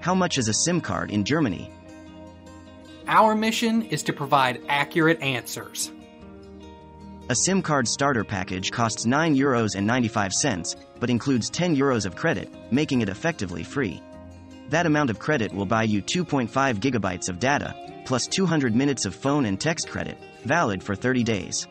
How much is a SIM card in Germany? Our mission is to provide accurate answers. A SIM card starter package costs 9 euros and 95 cents, but includes 10 euros of credit, making it effectively free. That amount of credit will buy you 2.5 gigabytes of data, plus 200 minutes of phone and text credit, valid for 30 days.